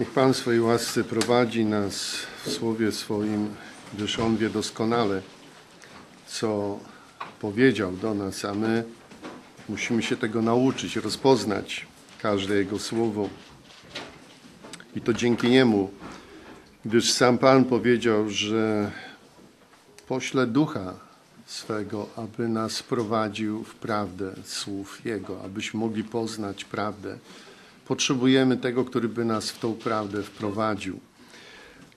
Niech Pan w swojej łasce prowadzi nas w słowie swoim, gdyż On wie doskonale, co powiedział do nas, a my musimy się tego nauczyć, rozpoznać każde Jego słowo. I to dzięki Niemu, gdyż sam Pan powiedział, że pośle ducha swego, aby nas prowadził w prawdę słów Jego, abyśmy mogli poznać prawdę. Potrzebujemy tego, który by nas w tą prawdę wprowadził.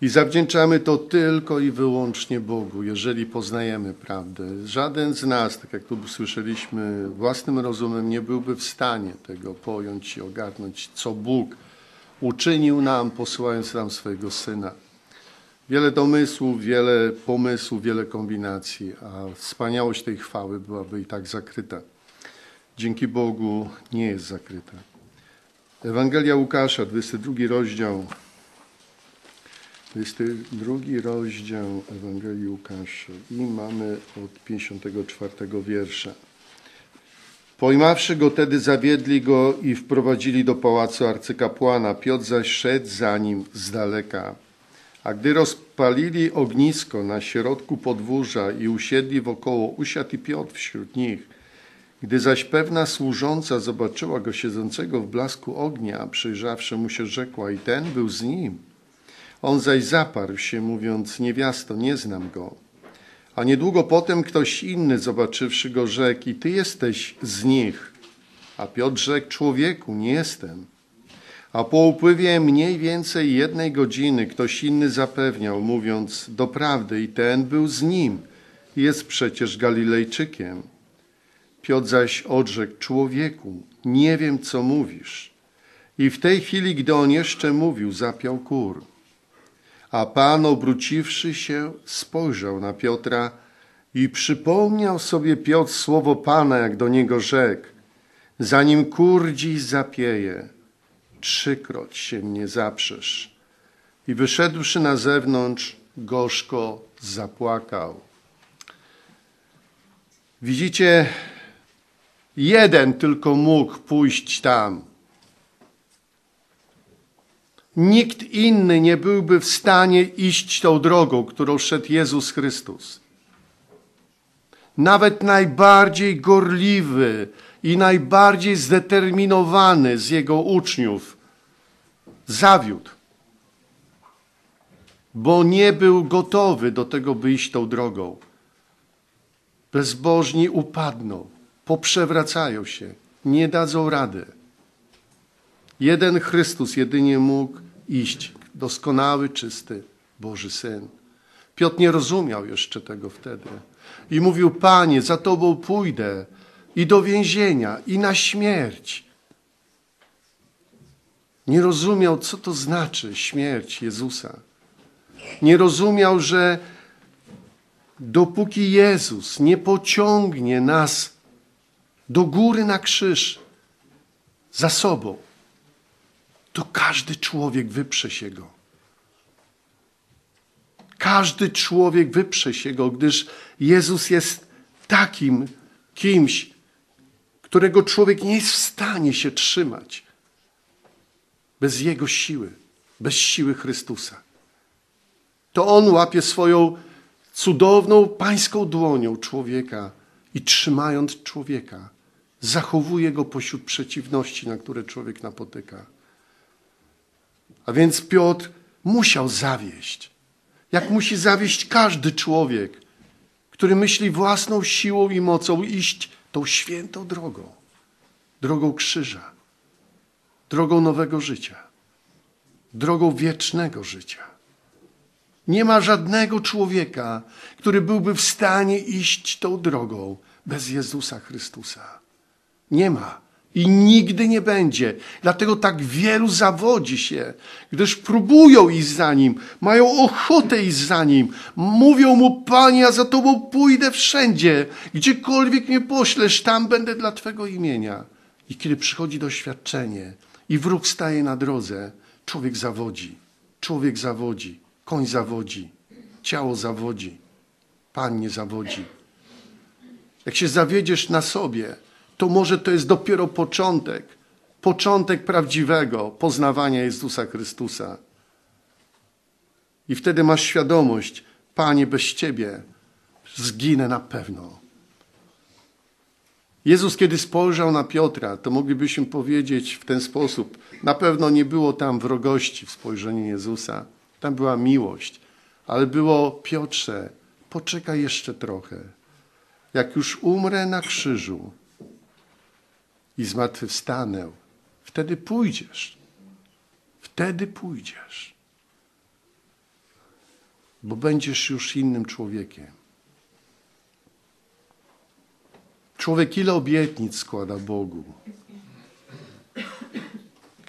I zawdzięczamy to tylko i wyłącznie Bogu, jeżeli poznajemy prawdę. Żaden z nas, tak jak tu słyszeliśmy, własnym rozumem nie byłby w stanie tego pojąć i ogarnąć, co Bóg uczynił nam, posyłając nam swojego Syna. Wiele domysłów, wiele pomysłów, wiele kombinacji, a wspaniałość tej chwały byłaby i tak zakryta. Dzięki Bogu nie jest zakryta. Ewangelia Łukasza, 22 rozdział. 22 rozdział Ewangelii Łukasza i mamy od 54 wiersza. Pojmawszy go tedy, zawiedli go i wprowadzili do pałacu arcykapłana. Piotr zaś szedł za nim z daleka. A gdy rozpalili ognisko na środku podwórza i usiedli wokoło, usiadł i Piotr wśród nich. Gdy zaś pewna służąca zobaczyła go siedzącego w blasku ognia, przyjrzawszy mu się, rzekła, i ten był z nim. On zaś zaparł się, mówiąc, niewiasto, nie znam go. A niedługo potem ktoś inny, zobaczywszy go, rzekł, i ty jesteś z nich. A Piotr rzekł, człowieku, nie jestem. A po upływie mniej więcej jednej godziny ktoś inny zapewniał, mówiąc, doprawdy i ten był z nim, jest przecież Galilejczykiem. Piotr zaś odrzekł, człowieku, nie wiem, co mówisz. I w tej chwili, gdy on jeszcze mówił, zapiął kur. A Pan, obróciwszy się, spojrzał na Piotra i przypomniał sobie Piotr słowo Pana, jak do niego rzekł, zanim kur dziś zapieje, trzykroć się mnie zaprzesz. I wyszedłszy na zewnątrz, gorzko zapłakał. Widzicie, jeden tylko mógł pójść tam. Nikt inny nie byłby w stanie iść tą drogą, którą szedł Jezus Chrystus. Nawet najbardziej gorliwy i najbardziej zdeterminowany z jego uczniów zawiódł, bo nie był gotowy do tego, by iść tą drogą. Bezbożni upadną, poprzewracają się, nie dadzą rady. Jeden Chrystus jedynie mógł iść, doskonały, czysty Boży Syn. Piotr nie rozumiał jeszcze tego wtedy i mówił: Panie, za Tobą pójdę i do więzienia, i na śmierć. Nie rozumiał, co to znaczy śmierć Jezusa. Nie rozumiał, że dopóki Jezus nie pociągnie nas do góry na krzyż za sobą, to każdy człowiek wyprze się go. Każdy człowiek wyprze się go, gdyż Jezus jest takim kimś, którego człowiek nie jest w stanie się trzymać bez Jego siły, bez siły Chrystusa. To On łapie swoją cudowną pańską dłonią człowieka i trzymając człowieka, zachowuje go pośród przeciwności, na które człowiek napotyka. A więc Piotr musiał zawieść. Jak musi zawieść każdy człowiek, który myśli własną siłą i mocą iść tą świętą drogą, drogą krzyża, drogą nowego życia, drogą wiecznego życia. Nie ma żadnego człowieka, który byłby w stanie iść tą drogą bez Jezusa Chrystusa. Nie ma. I nigdy nie będzie. Dlatego tak wielu zawodzi się, gdyż próbują iść za nim, mają ochotę iść za nim. Mówią mu, Panie, ja za Tobą pójdę wszędzie, gdziekolwiek mnie poślesz, tam będę dla Twego imienia. I kiedy przychodzi doświadczenie i wróg staje na drodze, człowiek zawodzi, człowiek zawodzi, koń zawodzi, ciało zawodzi, Pan nie zawodzi. Jak się zawiedziesz na sobie, to może to jest dopiero początek początek prawdziwego poznawania Jezusa Chrystusa. I wtedy masz świadomość, Panie, bez Ciebie zginę na pewno. Jezus, kiedy spojrzał na Piotra, to moglibyśmy powiedzieć w ten sposób: na pewno nie było tam wrogości w spojrzeniu Jezusa, tam była miłość, ale było Piotrze, poczekaj jeszcze trochę. Jak już umrę na krzyżu i zmartwychwstanę, wtedy pójdziesz. Wtedy pójdziesz. Bo będziesz już innym człowiekiem. Człowiek ile obietnic składa Bogu.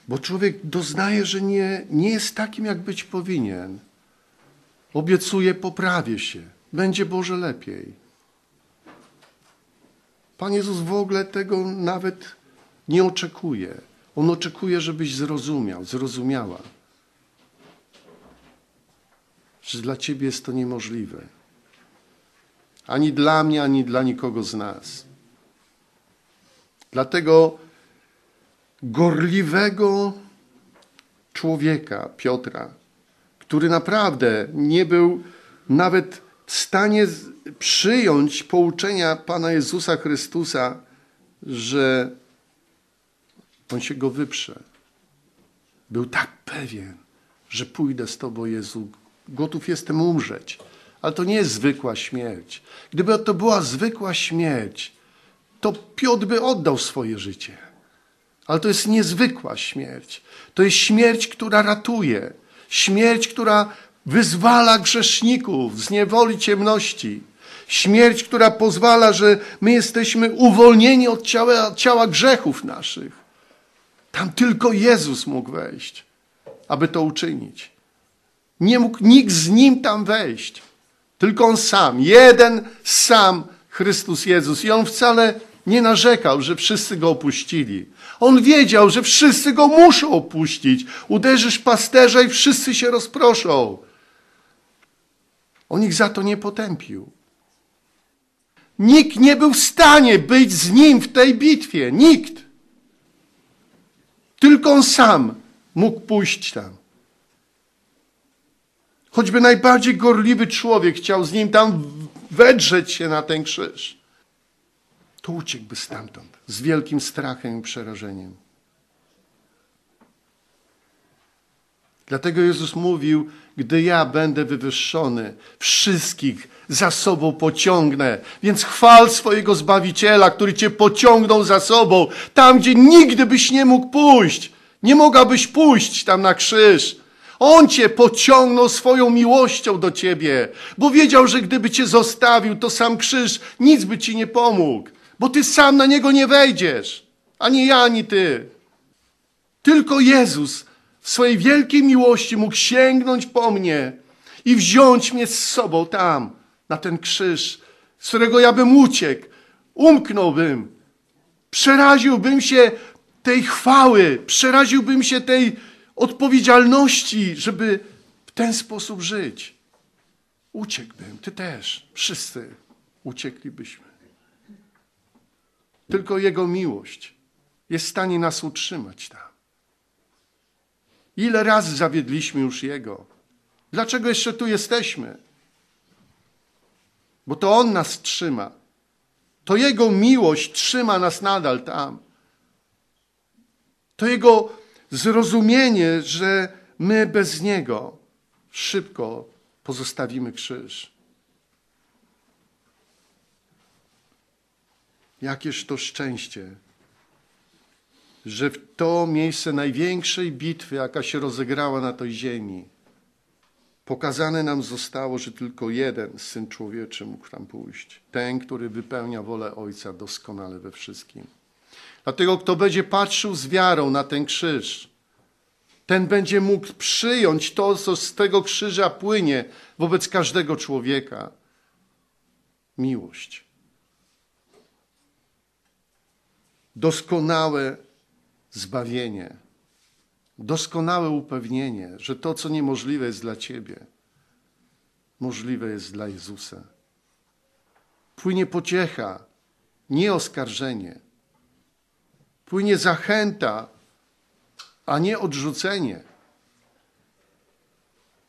Bo człowiek doznaje, że nie, nie jest takim, jak być powinien. Obiecuje, poprawię się. Będzie Boże lepiej. Pan Jezus w ogóle tego nawet nie oczekuje. On oczekuje, żebyś zrozumiał, zrozumiała, że dla Ciebie jest to niemożliwe. Ani dla mnie, ani dla nikogo z nas. Dlatego gorliwego człowieka, Piotra, który naprawdę nie był nawet w stanie przyjąć pouczenia Pana Jezusa Chrystusa, że on się go wyprze. Był tak pewien, że pójdę z Tobą, Jezu. Gotów jestem umrzeć. Ale to nie jest zwykła śmierć. Gdyby to była zwykła śmierć, to Piotr by oddał swoje życie. Ale to jest niezwykła śmierć. To jest śmierć, która ratuje. Śmierć, która wyzwala grzeszników z niewoli ciemności. Śmierć, która pozwala, że my jesteśmy uwolnieni od ciała, ciała grzechów naszych. Tam tylko Jezus mógł wejść, aby to uczynić. Nie mógł nikt z nim tam wejść. Tylko on sam, jeden sam Chrystus Jezus. I on wcale nie narzekał, że wszyscy go opuścili. On wiedział, że wszyscy go muszą opuścić. Uderzysz pasterza i wszyscy się rozproszą. On ich za to nie potępił. Nikt nie był w stanie być z nim w tej bitwie. Nikt. Tylko on sam mógł pójść tam. Choćby najbardziej gorliwy człowiek chciał z nim tam wedrzeć się na ten krzyż, to uciekłby stamtąd z wielkim strachem i przerażeniem. Dlatego Jezus mówił, gdy ja będę wywyższony, wszystkich za sobą pociągnę. Więc chwal swojego Zbawiciela, który cię pociągnął za sobą, tam gdzie nigdy byś nie mógł pójść. Nie mogłabyś pójść tam na krzyż. On cię pociągnął swoją miłością do ciebie, bo wiedział, że gdyby cię zostawił, to sam krzyż nic by ci nie pomógł, bo ty sam na niego nie wejdziesz. Ani ja, ani ty. Tylko Jezus w swojej wielkiej miłości mógł sięgnąć po mnie i wziąć mnie z sobą tam, na ten krzyż, z którego ja bym uciekł, umknąłbym, przeraziłbym się tej chwały, przeraziłbym się tej odpowiedzialności, żeby w ten sposób żyć. Uciekłbym, ty też, wszyscy ucieklibyśmy. Tylko Jego miłość jest w stanie nas utrzymać tam. Ile razy zawiedliśmy już Jego? Dlaczego jeszcze tu jesteśmy? Bo to On nas trzyma. To Jego miłość trzyma nas nadal tam. To Jego zrozumienie, że my bez Niego szybko pozostawimy krzyż. Jakież to szczęście, że w to miejsce największej bitwy, jaka się rozegrała na tej ziemi, pokazane nam zostało, że tylko jeden Syn Człowieczy mógł tam pójść. Ten, który wypełnia wolę Ojca doskonale we wszystkim. Dlatego kto będzie patrzył z wiarą na ten krzyż, ten będzie mógł przyjąć to, co z tego krzyża płynie wobec każdego człowieka. Miłość. Doskonałe zbawienie. Doskonałe upewnienie, że to, co niemożliwe jest dla Ciebie, możliwe jest dla Jezusa. Płynie pociecha, nie oskarżenie płynie zachęta a nie odrzucenie.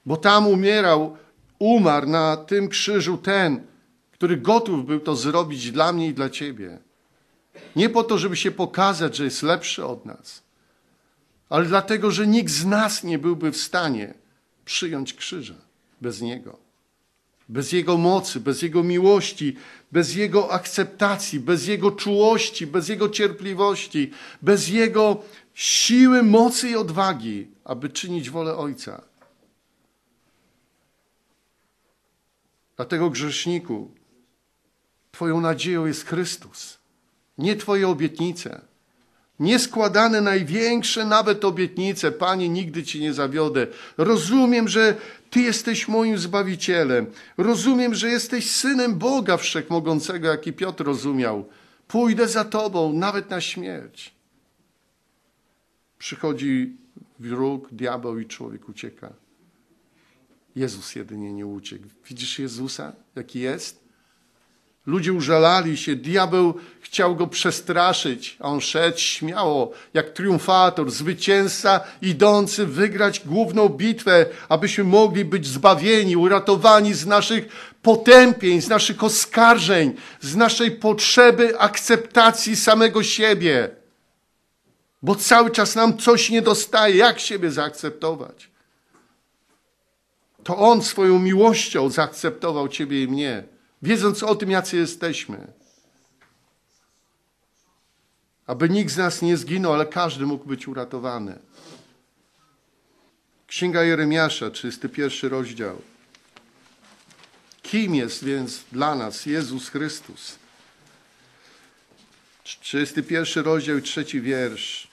Bo tam umierał, umarł na tym krzyżu ten, który gotów był to zrobić dla mnie i dla ciebie. Nie po to, żeby się pokazać, że jest lepszy od nas, ale dlatego, że nikt z nas nie byłby w stanie przyjąć krzyża bez Niego. Bez Jego mocy, bez Jego miłości, bez Jego akceptacji, bez Jego czułości, bez Jego cierpliwości, bez Jego siły, mocy i odwagi, aby czynić wolę Ojca. Dlatego, grzeszniku, Twoją nadzieją jest Chrystus, nie Twoje obietnice. Nie składane największe nawet obietnice, Panie, nigdy Ci nie zawiodę. Rozumiem, że Ty jesteś moim Zbawicielem. Rozumiem, że jesteś Synem Boga Wszechmogącego, jaki Piotr rozumiał. Pójdę za Tobą, nawet na śmierć. Przychodzi wróg, diabeł i człowiek ucieka. Jezus jedynie nie uciekł. Widzisz Jezusa, jaki jest? Ludzie użalali się, diabeł chciał go przestraszyć, a on szedł śmiało, jak triumfator, zwycięzca, idący wygrać główną bitwę, abyśmy mogli być zbawieni, uratowani z naszych potępień, z naszych oskarżeń, z naszej potrzeby akceptacji samego siebie. Bo cały czas nam coś nie dostaje, jak siebie zaakceptować. To On swoją miłością zaakceptował Ciebie i mnie wiedząc o tym, jacy jesteśmy. Aby nikt z nas nie zginął, ale każdy mógł być uratowany. Księga Jeremiasza, 31 rozdział. Kim jest więc dla nas Jezus Chrystus? 31 rozdział i trzeci wiersz.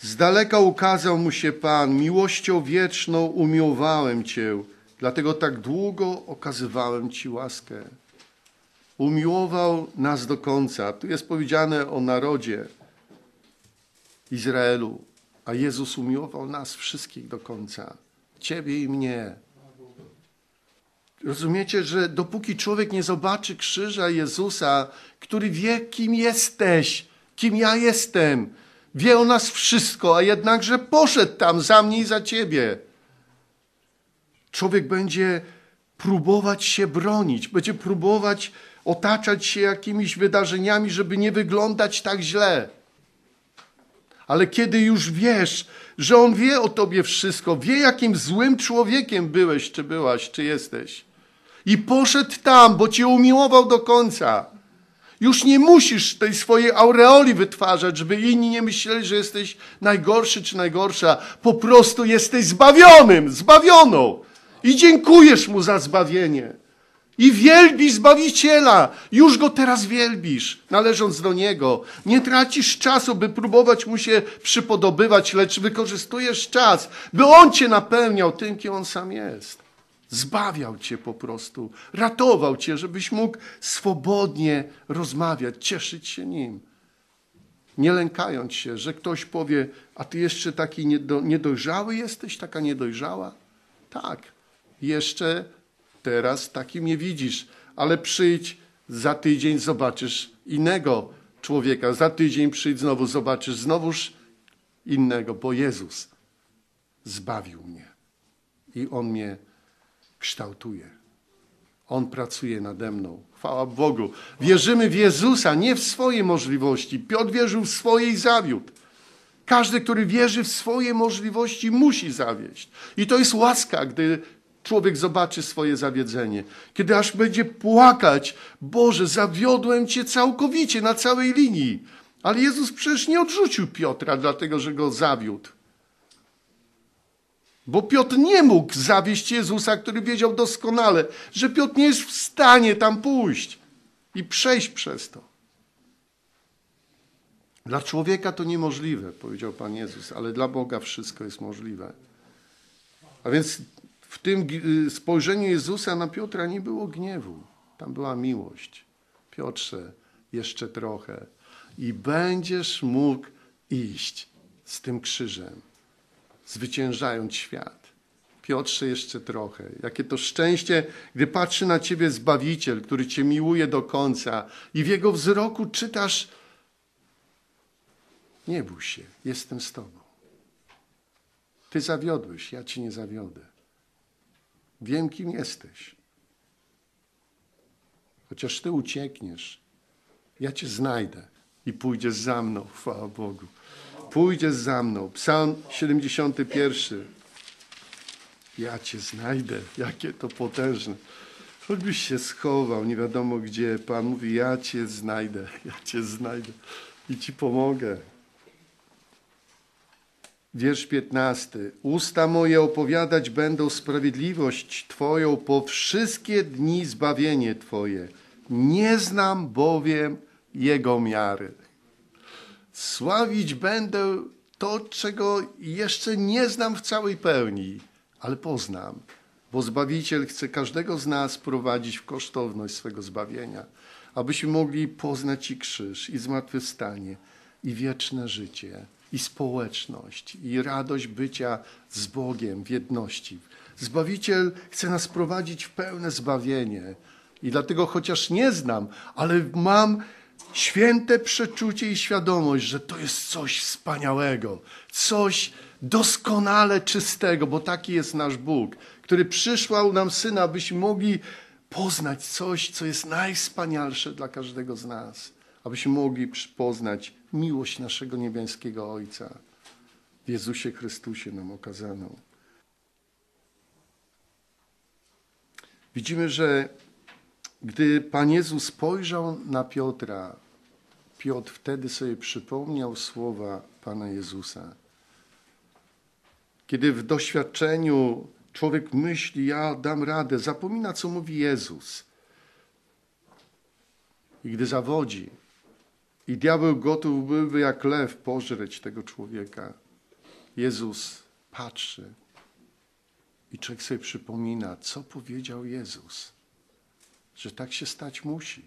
Z daleka ukazał mu się Pan, miłością wieczną umiłowałem Cię Dlatego tak długo okazywałem Ci łaskę. Umiłował nas do końca. Tu jest powiedziane o narodzie Izraelu, a Jezus umiłował nas wszystkich do końca. Ciebie i mnie. Rozumiecie, że dopóki człowiek nie zobaczy krzyża Jezusa, który wie, kim jesteś, kim ja jestem, wie o nas wszystko, a jednakże poszedł tam za mnie i za ciebie człowiek będzie próbować się bronić, będzie próbować otaczać się jakimiś wydarzeniami, żeby nie wyglądać tak źle. Ale kiedy już wiesz, że On wie o tobie wszystko, wie jakim złym człowiekiem byłeś, czy byłaś, czy jesteś, i poszedł tam, bo cię umiłował do końca, już nie musisz tej swojej aureoli wytwarzać, żeby inni nie myśleli, że jesteś najgorszy czy najgorsza. Po prostu jesteś zbawionym, zbawioną i dziękujesz Mu za zbawienie. I wielbisz Zbawiciela. Już Go teraz wielbisz, należąc do Niego. Nie tracisz czasu, by próbować Mu się przypodobywać, lecz wykorzystujesz czas, by On Cię napełniał tym, kim On sam jest. Zbawiał Cię po prostu. Ratował Cię, żebyś mógł swobodnie rozmawiać, cieszyć się Nim. Nie lękając się, że ktoś powie, a Ty jeszcze taki niedojrzały jesteś, taka niedojrzała? Tak, jeszcze teraz takim nie widzisz, ale przyjdź za tydzień, zobaczysz innego człowieka. Za tydzień przyjdź znowu, zobaczysz znowuż innego, bo Jezus zbawił mnie i On mnie kształtuje. On pracuje nade mną. Chwała Bogu. Wierzymy w Jezusa, nie w swoje możliwości. Piotr wierzył w swoje i zawiódł. Każdy, który wierzy w swoje możliwości, musi zawieść. I to jest łaska, gdy człowiek zobaczy swoje zawiedzenie. Kiedy aż będzie płakać, Boże, zawiodłem Cię całkowicie na całej linii. Ale Jezus przecież nie odrzucił Piotra, dlatego że go zawiódł. Bo Piotr nie mógł zawieść Jezusa, który wiedział doskonale, że Piotr nie jest w stanie tam pójść i przejść przez to. Dla człowieka to niemożliwe, powiedział Pan Jezus, ale dla Boga wszystko jest możliwe. A więc tym y, spojrzeniu Jezusa na Piotra nie było gniewu. Tam była miłość. Piotrze, jeszcze trochę i będziesz mógł iść z tym krzyżem, zwyciężając świat. Piotrze, jeszcze trochę. Jakie to szczęście, gdy patrzy na ciebie Zbawiciel, który cię miłuje do końca i w jego wzroku czytasz Nie bój się, jestem z Tobą. Ty zawiodłeś, ja Cię nie zawiodę. Wiem, kim jesteś. Chociaż Ty uciekniesz, ja Cię znajdę i pójdziesz za mną, chwała Bogu. Pójdziesz za mną. Psalm 71. Ja Cię znajdę. Jakie to potężne. Choćbyś się schował, nie wiadomo gdzie, Pan mówi, ja Cię znajdę, ja Cię znajdę i Ci pomogę. Wiersz 15. Usta moje opowiadać będą sprawiedliwość Twoją po wszystkie dni zbawienie Twoje. Nie znam bowiem Jego miary. Sławić będę to, czego jeszcze nie znam w całej pełni, ale poznam, bo Zbawiciel chce każdego z nas prowadzić w kosztowność swego zbawienia, abyśmy mogli poznać i krzyż, i zmartwychwstanie, i wieczne życie i społeczność, i radość bycia z Bogiem w jedności. Zbawiciel chce nas prowadzić w pełne zbawienie. I dlatego, chociaż nie znam, ale mam święte przeczucie i świadomość, że to jest coś wspaniałego, coś doskonale czystego, bo taki jest nasz Bóg, który przysłał nam Syna, abyśmy mogli poznać coś, co jest najwspanialsze dla każdego z nas, abyśmy mogli poznać miłość naszego niebiańskiego Ojca w Jezusie Chrystusie nam okazaną. Widzimy, że gdy Pan Jezus spojrzał na Piotra, Piotr wtedy sobie przypomniał słowa Pana Jezusa. Kiedy w doświadczeniu człowiek myśli, ja dam radę, zapomina, co mówi Jezus. I gdy zawodzi, i diabeł gotów byłby jak lew pożreć tego człowieka. Jezus patrzy i człowiek sobie przypomina, co powiedział Jezus, że tak się stać musi.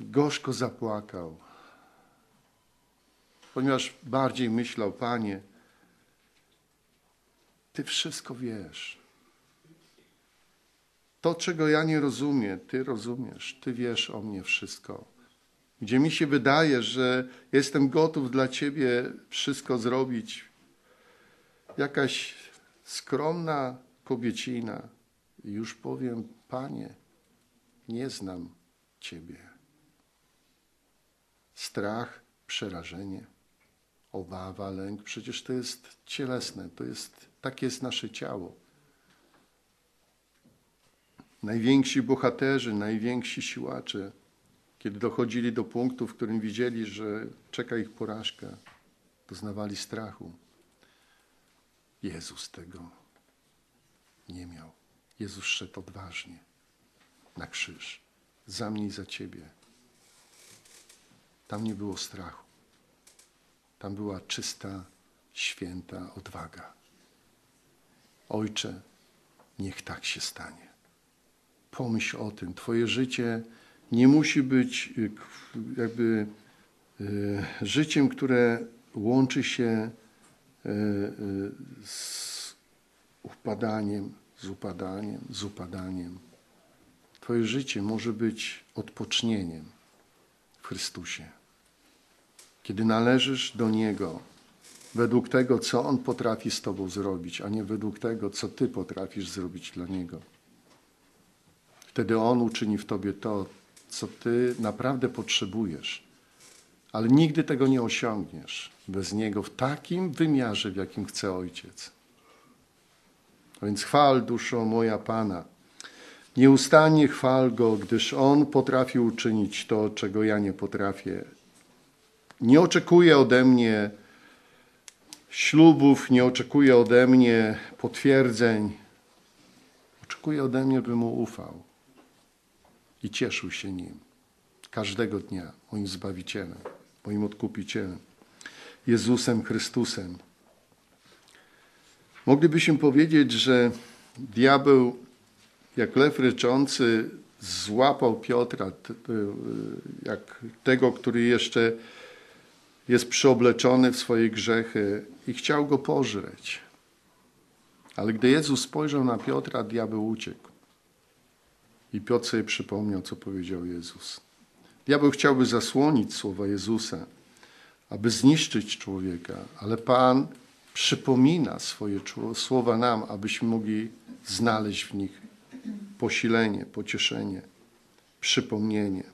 Gorzko zapłakał, ponieważ bardziej myślał, Panie, Ty wszystko wiesz. To, czego ja nie rozumiem, Ty rozumiesz, Ty wiesz o mnie wszystko gdzie mi się wydaje, że jestem gotów dla Ciebie wszystko zrobić. Jakaś skromna kobiecina, już powiem, Panie, nie znam Ciebie. Strach, przerażenie, obawa, lęk, przecież to jest cielesne, to jest, takie jest nasze ciało. Najwięksi bohaterzy, najwięksi siłacze kiedy dochodzili do punktu, w którym widzieli, że czeka ich porażka, doznawali strachu. Jezus tego nie miał. Jezus szedł odważnie na krzyż. Za mnie i za ciebie. Tam nie było strachu. Tam była czysta, święta odwaga. Ojcze, niech tak się stanie. Pomyśl o tym. Twoje życie nie musi być y, jakby y, życiem, które łączy się y, z upadaniem, z upadaniem, z upadaniem. Twoje życie może być odpocznieniem w Chrystusie. Kiedy należysz do Niego według tego, co On potrafi z Tobą zrobić, a nie według tego, co Ty potrafisz zrobić dla Niego. Wtedy On uczyni w Tobie to, co Ty naprawdę potrzebujesz, ale nigdy tego nie osiągniesz bez Niego w takim wymiarze, w jakim chce Ojciec. A więc chwal duszo moja Pana. Nieustannie chwal Go, gdyż On potrafi uczynić to, czego ja nie potrafię. Nie oczekuje ode mnie ślubów, nie oczekuje ode mnie potwierdzeń. Oczekuje ode mnie, bym mu ufał i cieszył się nim każdego dnia, moim Zbawicielem, moim Odkupicielem, Jezusem Chrystusem. Moglibyśmy powiedzieć, że diabeł, jak lew ryczący, złapał Piotra, jak tego, który jeszcze jest przyobleczony w swoje grzechy i chciał go pożreć. Ale gdy Jezus spojrzał na Piotra, diabeł uciekł. I Piotr sobie przypomniał, co powiedział Jezus. Diabeł chciałby zasłonić słowa Jezusa, aby zniszczyć człowieka, ale Pan przypomina swoje słowa nam, abyśmy mogli znaleźć w nich posilenie, pocieszenie, przypomnienie.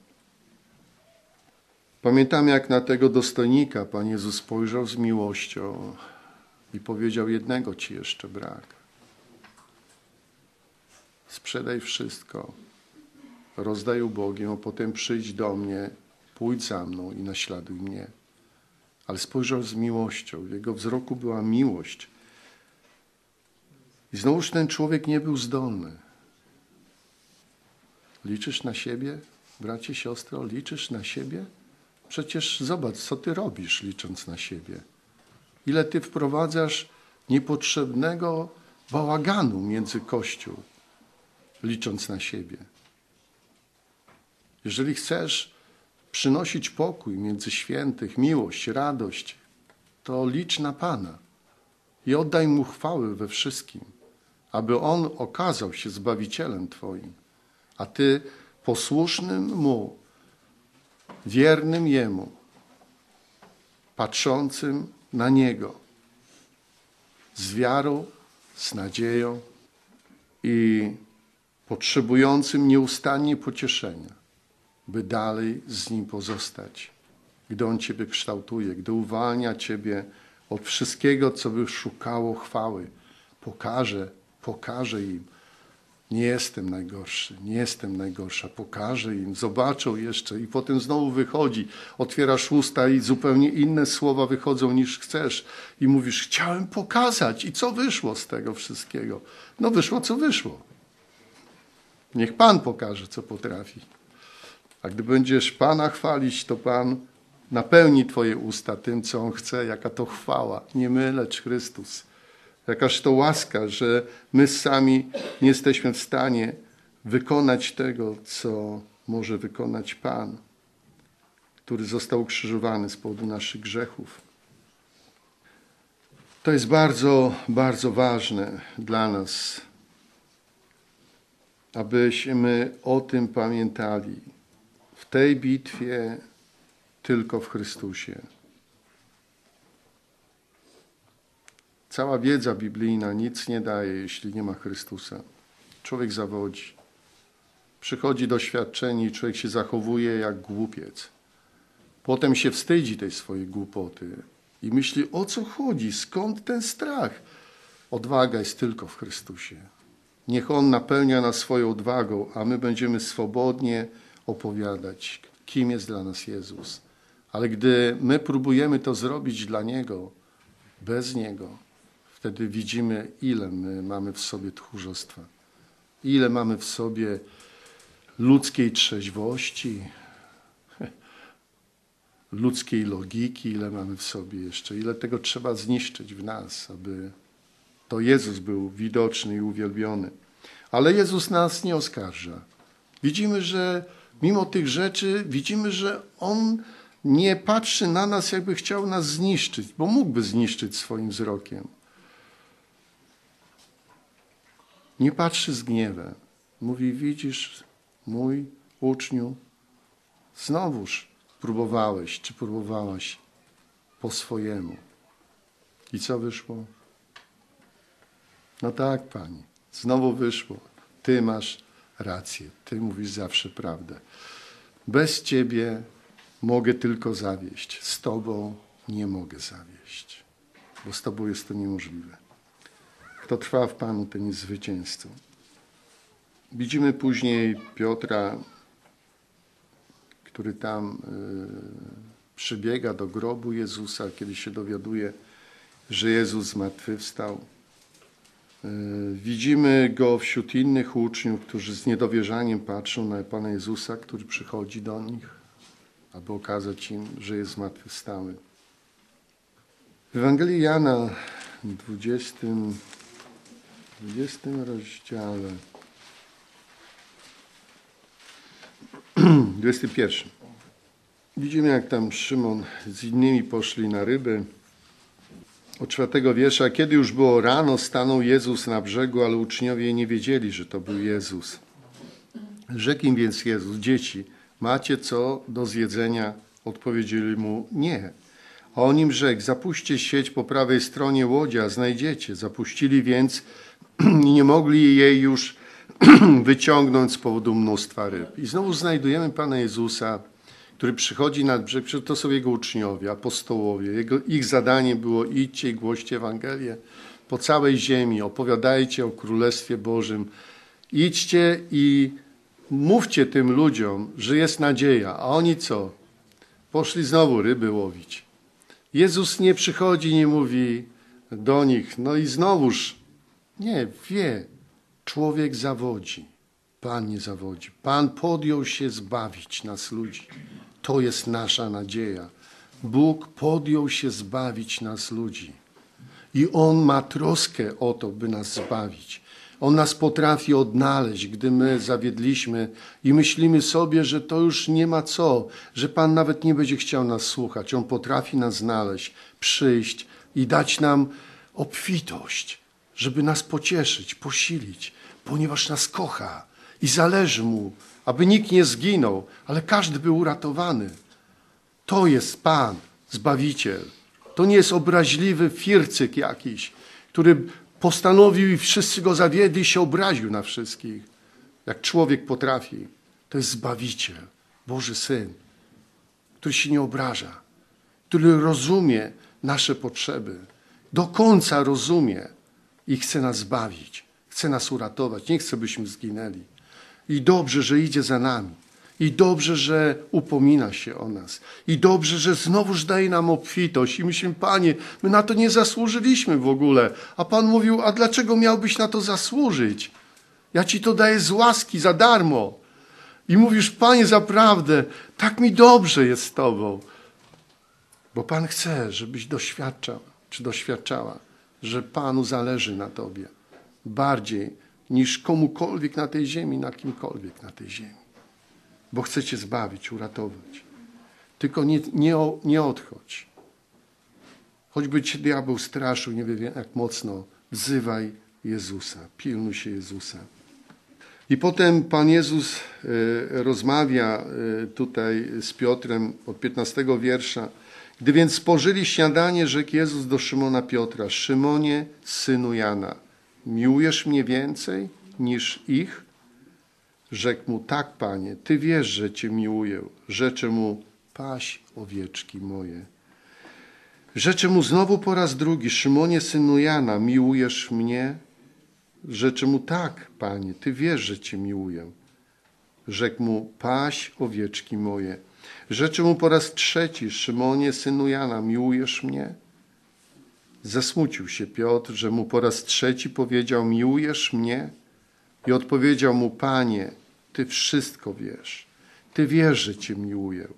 Pamiętam, jak na tego dostojnika Pan Jezus spojrzał z miłością i powiedział: Jednego ci jeszcze brak. Sprzedaj wszystko, rozdaj ubogim, a potem przyjdź do mnie, pójdź za mną i naśladuj mnie. Ale spojrzał z miłością, w jego wzroku była miłość. I znowuż ten człowiek nie był zdolny. Liczysz na siebie, bracie, siostro, liczysz na siebie? Przecież zobacz, co ty robisz, licząc na siebie. Ile ty wprowadzasz niepotrzebnego bałaganu między Kościół, licząc na siebie. Jeżeli chcesz przynosić pokój między świętych, miłość, radość, to licz na Pana i oddaj Mu chwały we wszystkim, aby On okazał się Zbawicielem Twoim, a Ty posłusznym Mu, wiernym Jemu, patrzącym na Niego, z wiarą, z nadzieją i potrzebującym nieustannie pocieszenia, by dalej z Nim pozostać, gdy On Ciebie kształtuje, gdy uwalnia Ciebie od wszystkiego, co by szukało chwały. Pokaże, pokaże im, nie jestem najgorszy, nie jestem najgorsza, pokażę im, zobaczą jeszcze i potem znowu wychodzi, otwierasz usta i zupełnie inne słowa wychodzą niż chcesz i mówisz, chciałem pokazać i co wyszło z tego wszystkiego? No wyszło, co wyszło. Niech Pan pokaże, co potrafi. A gdy będziesz Pana chwalić, to Pan napełni Twoje usta tym, co On chce, jaka to chwała. Nie my, lecz Chrystus. Jakaż to łaska, że my sami nie jesteśmy w stanie wykonać tego, co może wykonać Pan, który został ukrzyżowany z powodu naszych grzechów. To jest bardzo, bardzo ważne dla nas, abyśmy o tym pamiętali. Tej bitwie tylko w Chrystusie. Cała wiedza biblijna nic nie daje, jeśli nie ma Chrystusa. Człowiek zawodzi. Przychodzi doświadczenie i człowiek się zachowuje jak głupiec. Potem się wstydzi tej swojej głupoty i myśli, o co chodzi, skąd ten strach? Odwaga jest tylko w Chrystusie. Niech On napełnia nas swoją odwagą, a my będziemy swobodnie opowiadać, kim jest dla nas Jezus. Ale gdy my próbujemy to zrobić dla Niego, bez Niego, wtedy widzimy, ile my mamy w sobie tchórzostwa, ile mamy w sobie ludzkiej trzeźwości, ludzkiej logiki, ile mamy w sobie jeszcze, ile tego trzeba zniszczyć w nas, aby to Jezus był widoczny i uwielbiony. Ale Jezus nas nie oskarża. Widzimy, że mimo tych rzeczy, widzimy, że On nie patrzy na nas, jakby chciał nas zniszczyć, bo mógłby zniszczyć swoim wzrokiem. Nie patrzy z gniewem. Mówi, widzisz, mój uczniu, znowuż próbowałeś, czy próbowałaś po swojemu. I co wyszło? No tak, pani, znowu wyszło. Ty masz rację, ty mówisz zawsze prawdę. Bez ciebie mogę tylko zawieść, z tobą nie mogę zawieść, bo z tobą jest to niemożliwe. Kto trwa w Panu, ten jest zwycięzcą. Widzimy później Piotra, który tam y, przybiega do grobu Jezusa, kiedy się dowiaduje, że Jezus zmartwychwstał. Y, widzimy go wśród innych uczniów, którzy z niedowierzaniem patrzą na Pana Jezusa, który przychodzi do nich, aby okazać im, że jest zmartwychwstały. W Ewangelii Jana 20 w 20 rozdziale, 21. Widzimy, jak tam Szymon z innymi poszli na ryby. Od czwartego wiersza, kiedy już było rano, stanął Jezus na brzegu, ale uczniowie nie wiedzieli, że to był Jezus. Rzekł im więc Jezus, dzieci, macie co do zjedzenia? Odpowiedzieli mu, nie. A on im rzekł, zapuśćcie sieć po prawej stronie łodzi, a znajdziecie. Zapuścili więc i nie mogli jej już wyciągnąć z powodu mnóstwa ryb. I znowu znajdujemy Pana Jezusa, który przychodzi nad brzeg, to są Jego uczniowie, apostołowie. Jego, ich zadanie było idźcie i głoście Ewangelię po całej ziemi, opowiadajcie o Królestwie Bożym. Idźcie i mówcie tym ludziom, że jest nadzieja. A oni co? Poszli znowu ryby łowić. Jezus nie przychodzi, nie mówi do nich, no i znowuż. Nie, wie, człowiek zawodzi. Pan nie zawodzi. Pan podjął się zbawić nas ludzi. To jest nasza nadzieja. Bóg podjął się zbawić nas ludzi. I On ma troskę o to, by nas zbawić. On nas potrafi odnaleźć, gdy my zawiedliśmy i myślimy sobie, że to już nie ma co, że Pan nawet nie będzie chciał nas słuchać. On potrafi nas znaleźć, przyjść i dać nam obfitość, żeby nas pocieszyć, posilić, ponieważ nas kocha i zależy Mu, aby nikt nie zginął, ale każdy był uratowany. To jest Pan, Zbawiciel. To nie jest obraźliwy fircyk jakiś, który postanowił i wszyscy go zawiedli i się obraził na wszystkich. Jak człowiek potrafi. To jest Zbawiciel, Boży Syn, który się nie obraża, który rozumie nasze potrzeby, do końca rozumie i chce nas zbawić, chce nas uratować, nie chce, byśmy zginęli. I dobrze, że idzie za nami. I dobrze, że upomina się o nas. I dobrze, że znowuż daje nam obfitość. I myślimy, Panie, my na to nie zasłużyliśmy w ogóle. A Pan mówił, a dlaczego miałbyś na to zasłużyć? Ja Ci to daję z łaski, za darmo. I mówisz, Panie, zaprawdę, tak mi dobrze jest z Tobą. Bo Pan chce, żebyś doświadczał, czy doświadczała, że Panu zależy na Tobie. Bardziej niż komukolwiek na tej ziemi, na kimkolwiek na tej ziemi bo chce Cię zbawić, uratować. Tylko nie, nie, nie odchodź. Choćby Cię diabeł straszył, nie wiem jak mocno, wzywaj Jezusa, pilnuj się Jezusa. I potem Pan Jezus e, rozmawia e, tutaj z Piotrem od 15 wiersza. Gdy więc spożyli śniadanie, rzekł Jezus do Szymona Piotra: Szymonie, synu Jana, miłujesz mnie więcej niż ich? Rzekł mu, tak, panie, ty wiesz, że cię miłuję. Rzeczę mu, paś owieczki moje. Rzeczę mu znowu po raz drugi, Szymonie, synu Jana, miłujesz mnie? Rzeczę mu, tak, panie, ty wiesz, że cię miłuję. Rzekł mu, paś owieczki moje. Rzeczę mu po raz trzeci, Szymonie, synu Jana, miłujesz mnie? Zasmucił się Piotr, że mu po raz trzeci powiedział, miłujesz mnie? I odpowiedział mu, Panie, Ty wszystko wiesz. Ty wiesz, że Cię miłuję.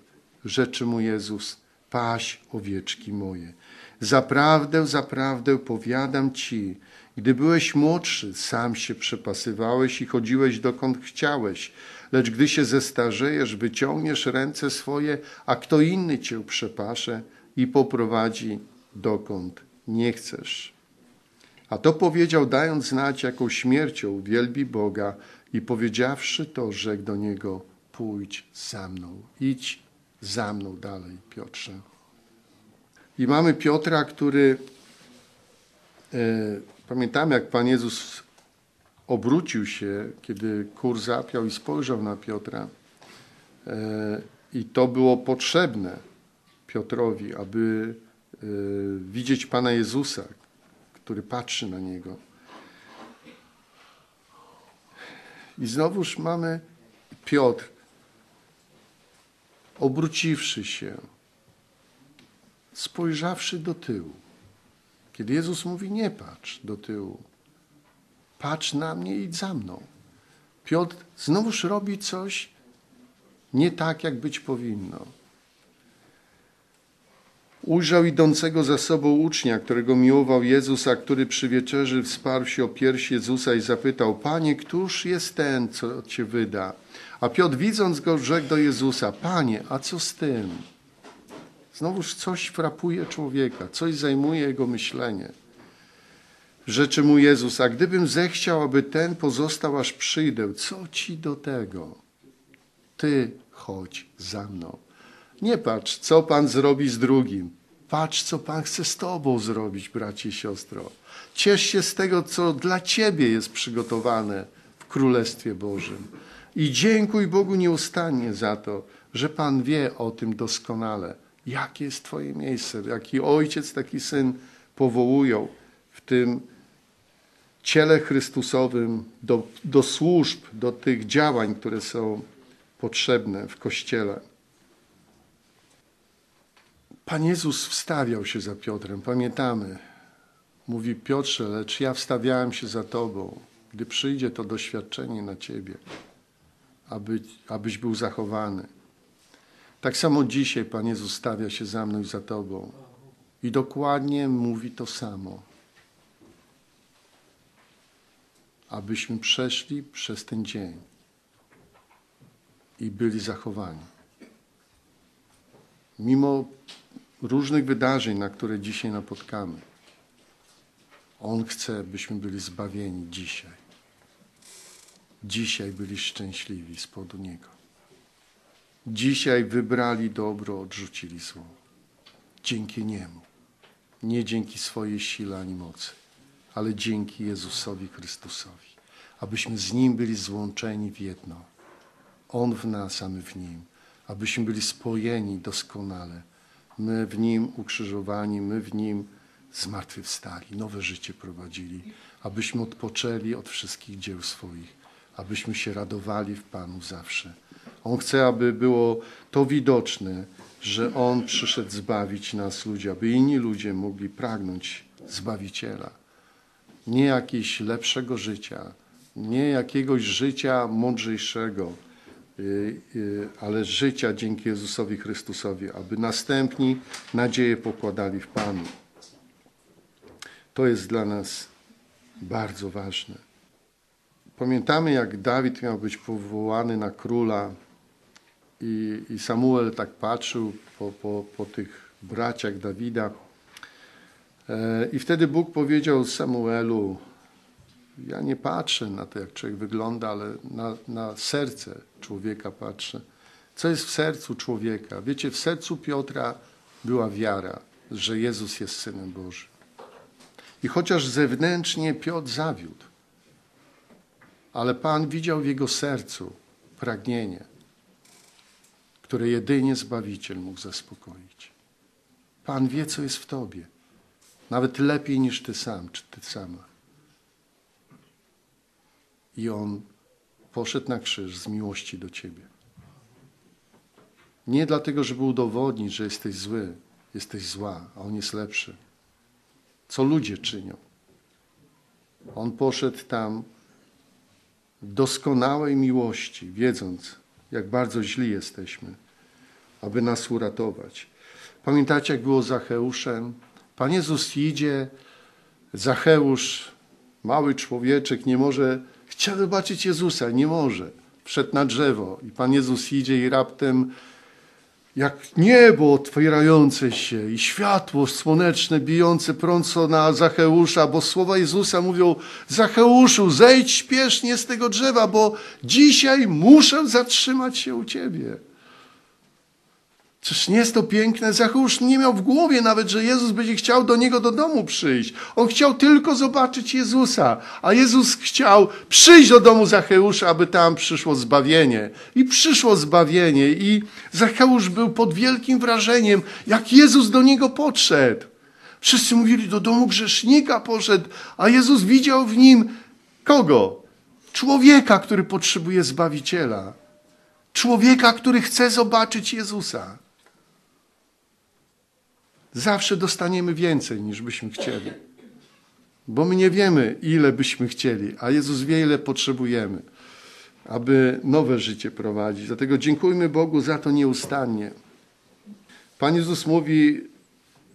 Rzeczy mu Jezus, paś owieczki moje. Zaprawdę, zaprawdę powiadam Ci, gdy byłeś młodszy, sam się przepasywałeś i chodziłeś dokąd chciałeś, lecz gdy się zestarzejesz, wyciągniesz ręce swoje, a kto inny Cię przepasze i poprowadzi dokąd nie chcesz. A to powiedział, dając znać, jaką śmiercią wielbi Boga i powiedziawszy to, rzekł do niego, pójdź za mną, idź za mną dalej, Piotrze. I mamy Piotra, który, e, pamiętamy jak Pan Jezus obrócił się, kiedy kur zapiał i spojrzał na Piotra. E, I to było potrzebne Piotrowi, aby widzieć Pana Jezusa, który patrzy na niego. I znowuż mamy Piotr, obróciwszy się, spojrzawszy do tyłu. Kiedy Jezus mówi, nie patrz do tyłu, patrz na mnie i za mną. Piotr znowuż robi coś nie tak, jak być powinno. Ujrzał idącego za sobą ucznia, którego miłował Jezus, a który przy wieczerzy wsparł się o piersi Jezusa i zapytał, Panie, któż jest ten, co Cię wyda? A Piotr widząc go rzekł do Jezusa, Panie, a co z tym? Znowuż coś frapuje człowieka, coś zajmuje jego myślenie. Rzeczy mu Jezus, a gdybym zechciał, aby ten pozostał, aż przyjdę, co ci do tego? Ty chodź za mną. Nie patrz, co Pan zrobi z drugim. Patrz, co Pan chce z Tobą zrobić, bracie i siostro. Ciesz się z tego, co dla Ciebie jest przygotowane w Królestwie Bożym. I dziękuj Bogu nieustannie za to, że Pan wie o tym doskonale. Jakie jest Twoje miejsce? Jaki ojciec, taki syn powołują w tym ciele Chrystusowym do, do służb, do tych działań, które są potrzebne w Kościele. Pan Jezus wstawiał się za Piotrem, pamiętamy. Mówi Piotrze, lecz ja wstawiałem się za Tobą, gdy przyjdzie to doświadczenie na Ciebie, aby, abyś był zachowany. Tak samo dzisiaj Pan Jezus stawia się za mną i za Tobą. I dokładnie mówi to samo. Abyśmy przeszli przez ten dzień i byli zachowani. Mimo różnych wydarzeń, na które dzisiaj napotkamy, On chce, byśmy byli zbawieni dzisiaj. Dzisiaj byli szczęśliwi z powodu Niego. Dzisiaj wybrali dobro, odrzucili zło. Dzięki Niemu. Nie dzięki swojej sile ani mocy, ale dzięki Jezusowi Chrystusowi. Abyśmy z Nim byli złączeni w jedno. On w nas, a my w Nim. Abyśmy byli spojeni doskonale. My w Nim ukrzyżowani, my w Nim zmartwychwstali, nowe życie prowadzili. Abyśmy odpoczęli od wszystkich dzieł swoich. Abyśmy się radowali w Panu zawsze. On chce, aby było to widoczne, że On przyszedł zbawić nas ludzi, aby inni ludzie mogli pragnąć Zbawiciela. Nie jakiegoś lepszego życia, nie jakiegoś życia mądrzejszego, ale życia dzięki Jezusowi Chrystusowi, aby następni nadzieję pokładali w Panu. To jest dla nas bardzo ważne. Pamiętamy, jak Dawid miał być powołany na króla i, i Samuel tak patrzył po, po, po tych braciach Dawida. E, I wtedy Bóg powiedział Samuelu, ja nie patrzę na to, jak człowiek wygląda, ale na, na serce człowieka patrzę. Co jest w sercu człowieka? Wiecie, w sercu Piotra była wiara, że Jezus jest Synem Bożym. I chociaż zewnętrznie Piotr zawiódł, ale Pan widział w jego sercu pragnienie, które jedynie Zbawiciel mógł zaspokoić. Pan wie, co jest w tobie, nawet lepiej niż ty sam, czy ty sama. I On poszedł na krzyż z miłości do ciebie. Nie dlatego, żeby udowodnić, że jesteś zły, jesteś zła, a On jest lepszy. Co ludzie czynią. On poszedł tam doskonałej miłości, wiedząc, jak bardzo źli jesteśmy, aby nas uratować. Pamiętacie, jak było z Zacheuszem? Pan Jezus idzie, Zacheusz, mały człowieczek, nie może, chciał zobaczyć Jezusa, nie może. Wszedł na drzewo i Pan Jezus idzie i raptem jak niebo otwierające się i światło słoneczne bijące prąco na Zacheusza, bo słowa Jezusa mówią Zacheuszu, zejdź śpiesznie z tego drzewa, bo dzisiaj muszę zatrzymać się u Ciebie. Czyż nie jest to piękne? Zacheusz nie miał w głowie nawet, że Jezus będzie chciał do niego do domu przyjść. On chciał tylko zobaczyć Jezusa, a Jezus chciał przyjść do domu Zacheusza, aby tam przyszło zbawienie. I przyszło zbawienie i Zacheusz był pod wielkim wrażeniem, jak Jezus do niego podszedł. Wszyscy mówili, do domu grzesznika poszedł, a Jezus widział w nim kogo? Człowieka, który potrzebuje Zbawiciela. Człowieka, który chce zobaczyć Jezusa. Zawsze dostaniemy więcej niż byśmy chcieli. Bo my nie wiemy, ile byśmy chcieli, a Jezus wie, ile potrzebujemy, aby nowe życie prowadzić. Dlatego dziękujmy Bogu za to nieustannie. Pan Jezus mówi,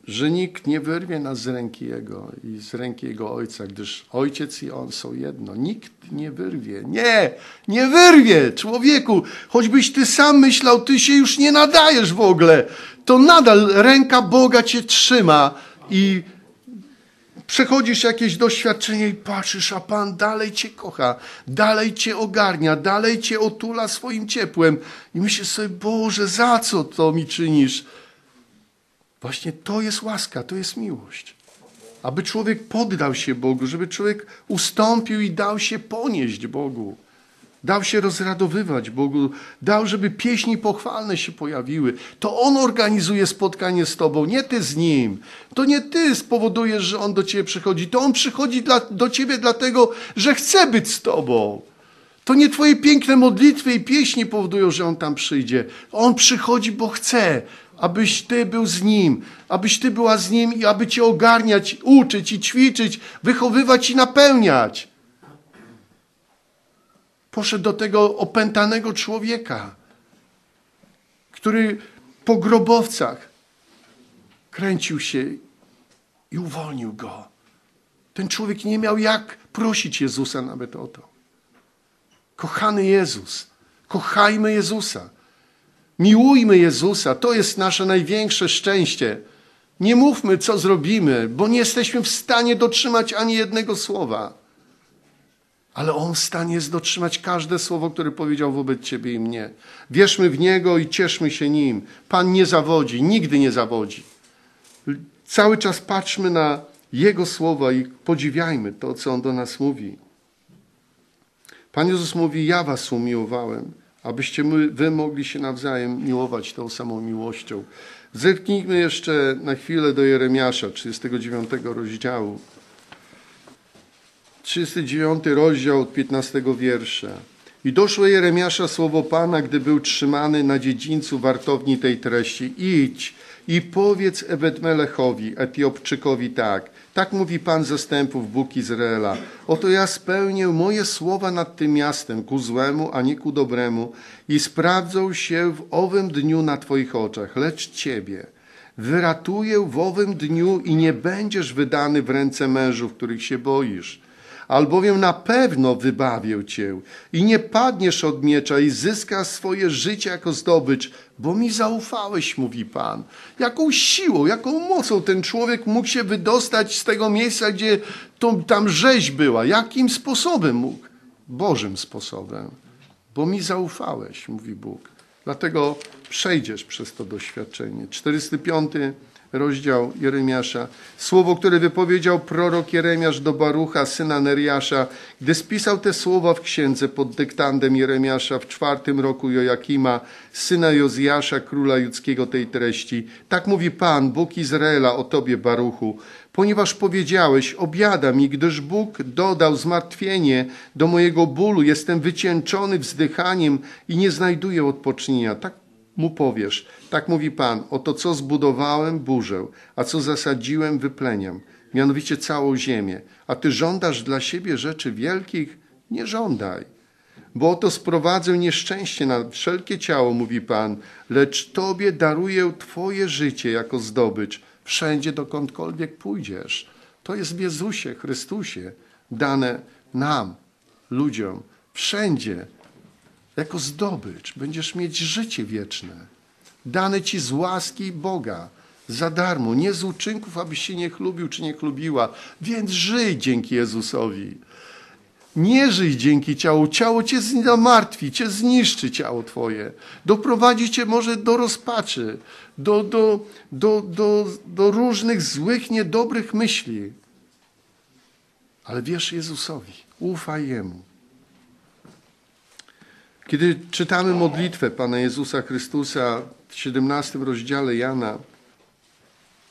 że nikt nie wyrwie nas z ręki Jego i z ręki Jego Ojca, gdyż Ojciec i On są jedno. Nikt nie wyrwie. Nie, nie wyrwie, człowieku. Choćbyś ty sam myślał, ty się już nie nadajesz w ogóle, to nadal ręka Boga cię trzyma i przechodzisz jakieś doświadczenie i patrzysz, a Pan dalej cię kocha, dalej cię ogarnia, dalej cię otula swoim ciepłem i myślisz sobie, Boże, za co to mi czynisz? Właśnie to jest łaska, to jest miłość. Aby człowiek poddał się Bogu, żeby człowiek ustąpił i dał się ponieść Bogu. Dał się rozradowywać Bogu, dał, żeby pieśni pochwalne się pojawiły. To On organizuje spotkanie z Tobą, nie Ty z Nim. To nie Ty spowodujesz, że On do Ciebie przychodzi. To On przychodzi dla, do Ciebie dlatego, że chce być z Tobą. To nie Twoje piękne modlitwy i pieśni powodują, że On tam przyjdzie. On przychodzi, bo chce, abyś Ty był z Nim, abyś Ty była z Nim i aby Cię ogarniać, uczyć i ćwiczyć, wychowywać i napełniać poszedł do tego opętanego człowieka, który po grobowcach kręcił się i uwolnił go. Ten człowiek nie miał jak prosić Jezusa nawet o to. Kochany Jezus, kochajmy Jezusa. Miłujmy Jezusa, to jest nasze największe szczęście. Nie mówmy, co zrobimy, bo nie jesteśmy w stanie dotrzymać ani jednego słowa ale On w stanie jest dotrzymać każde słowo, które powiedział wobec Ciebie i mnie. Wierzmy w Niego i cieszmy się Nim. Pan nie zawodzi, nigdy nie zawodzi. Cały czas patrzmy na Jego słowa i podziwiajmy to, co On do nas mówi. Pan Jezus mówi, ja was umiłowałem, abyście my, wy mogli się nawzajem miłować tą samą miłością. Zerknijmy jeszcze na chwilę do Jeremiasza, 39 rozdziału. 39 rozdział od 15 wiersza. I doszło Jeremiasza słowo Pana, gdy był trzymany na dziedzińcu wartowni tej treści. Idź i powiedz Ebedmelechowi, Etiopczykowi tak. Tak mówi Pan zastępów, Bóg Izraela. Oto ja spełnię moje słowa nad tym miastem, ku złemu, a nie ku dobremu i sprawdzą się w owym dniu na Twoich oczach, lecz Ciebie wyratuję w owym dniu i nie będziesz wydany w ręce mężów, których się boisz albowiem na pewno wybawię cię i nie padniesz od miecza i zyskasz swoje życie jako zdobycz, bo mi zaufałeś, mówi Pan. Jaką siłą, jaką mocą ten człowiek mógł się wydostać z tego miejsca, gdzie to, tam rzeź była? Jakim sposobem mógł? Bożym sposobem. Bo mi zaufałeś, mówi Bóg. Dlatego przejdziesz przez to doświadczenie. 45 rozdział Jeremiasza. Słowo, które wypowiedział prorok Jeremiasz do Barucha, syna Neriasza, gdy spisał te słowa w księdze pod dyktandem Jeremiasza w czwartym roku Joakima, syna Jozjasza, króla judzkiego tej treści. Tak mówi Pan, Bóg Izraela o tobie, Baruchu, ponieważ powiedziałeś, obiada mi, gdyż Bóg dodał zmartwienie do mojego bólu, jestem wycieńczony wzdychaniem i nie znajduję odpocznienia. Tak mu powiesz, tak mówi Pan, oto co zbudowałem, burzę, a co zasadziłem, wypleniam, mianowicie całą ziemię. A ty żądasz dla siebie rzeczy wielkich? Nie żądaj. Bo oto sprowadzę nieszczęście na wszelkie ciało, mówi Pan, lecz Tobie daruję Twoje życie jako zdobycz, wszędzie dokądkolwiek pójdziesz. To jest w Jezusie, Chrystusie, dane nam, ludziom, wszędzie, jako zdobycz. Będziesz mieć życie wieczne, dane ci z łaski Boga, za darmo, nie z uczynków, abyś się nie chlubił czy nie chlubiła. Więc żyj dzięki Jezusowi. Nie żyj dzięki ciału. Ciało cię zamartwi, cię zniszczy ciało twoje. Doprowadzi cię może do rozpaczy, do, do, do, do, do różnych złych, niedobrych myśli. Ale wierz Jezusowi, ufaj Jemu. Kiedy czytamy modlitwę Pana Jezusa Chrystusa w 17 rozdziale Jana,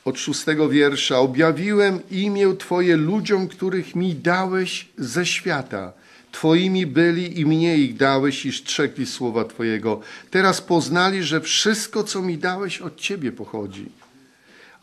od szóstego wiersza, objawiłem imię Twoje ludziom, których mi dałeś ze świata. Twoimi byli i mnie ich dałeś i strzegli słowa Twojego. Teraz poznali, że wszystko, co mi dałeś, od Ciebie pochodzi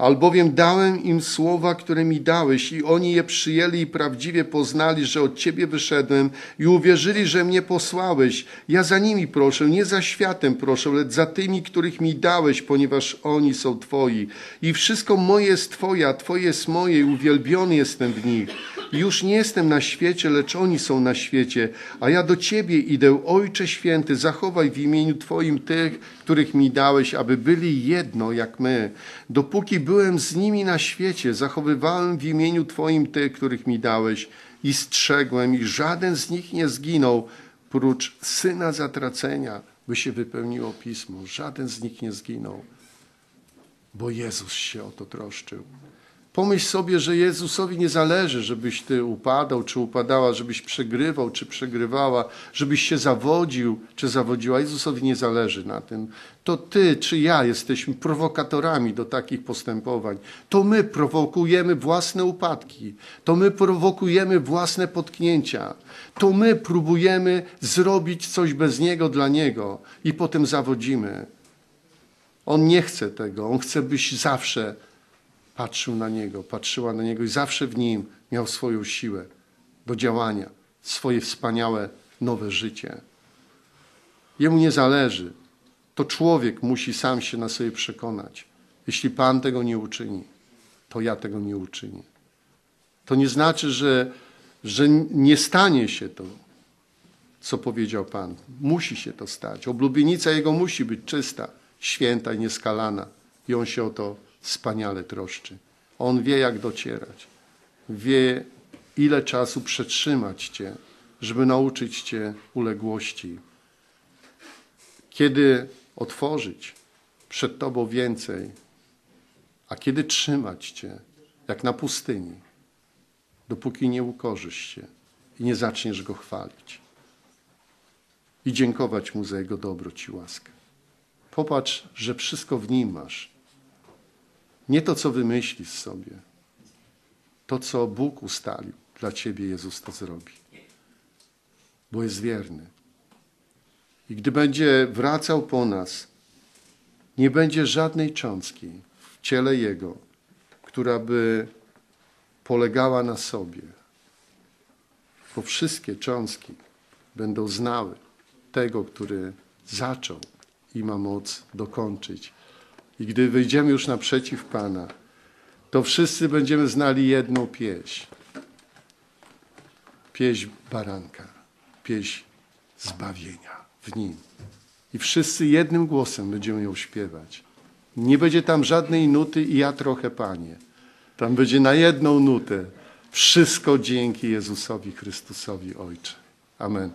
albowiem dałem im słowa, które mi dałeś i oni je przyjęli i prawdziwie poznali, że od Ciebie wyszedłem i uwierzyli, że mnie posłałeś. Ja za nimi proszę, nie za światem proszę, lecz za tymi, których mi dałeś, ponieważ oni są Twoi. I wszystko moje jest Twoje, a Twoje jest moje i uwielbiony jestem w nich. Już nie jestem na świecie, lecz oni są na świecie, a ja do Ciebie idę, Ojcze Święty, zachowaj w imieniu Twoim tych, których mi dałeś, aby byli jedno jak my. Dopóki byłem z nimi na świecie, zachowywałem w imieniu Twoim tych, których mi dałeś i strzegłem, i żaden z nich nie zginął, prócz syna zatracenia, by się wypełniło pismo. Żaden z nich nie zginął. bo Jezus się o to troszczył. Pomyśl sobie, że Jezusowi nie zależy, żebyś ty upadał czy upadała, żebyś przegrywał czy przegrywała, żebyś się zawodził czy zawodziła. Jezusowi nie zależy na tym. To ty czy ja jesteśmy prowokatorami do takich postępowań. To my prowokujemy własne upadki. To my prowokujemy własne potknięcia. To my próbujemy zrobić coś bez Niego dla Niego i potem zawodzimy. On nie chce tego. On chce, byś zawsze patrzył na Niego, patrzyła na Niego i zawsze w Nim miał swoją siłę do działania, swoje wspaniałe nowe życie. Jemu nie zależy. To człowiek musi sam się na sobie przekonać. Jeśli Pan tego nie uczyni, to ja tego nie uczynię. To nie znaczy, że, że nie stanie się to, co powiedział Pan. Musi się to stać. Oblubienica Jego musi być czysta, święta i nieskalana. I On się o to wspaniale troszczy. On wie, jak docierać. Wie, ile czasu przetrzymać Cię, żeby nauczyć Cię uległości. Kiedy otworzyć przed Tobą więcej, a kiedy trzymać Cię, jak na pustyni, dopóki nie ukorzysz się i nie zaczniesz Go chwalić. I dziękować Mu za Jego dobroć i łaskę. Popatrz, że wszystko w Nim masz. Nie to, co wymyślisz sobie. To, co Bóg ustalił dla Ciebie, Jezus to zrobi. Bo jest wierny. I gdy będzie wracał po nas, nie będzie żadnej cząstki w ciele Jego, która by polegała na sobie. Bo wszystkie cząstki będą znały tego, który zaczął i ma moc dokończyć. I gdy wyjdziemy już naprzeciw Pana, to wszyscy będziemy znali jedną pieśń. Pieśń baranka, pieśń zbawienia w Nim. I wszyscy jednym głosem będziemy ją śpiewać. Nie będzie tam żadnej nuty i ja trochę, Panie. Tam będzie na jedną nutę. Wszystko dzięki Jezusowi Chrystusowi, Ojcze. Amen.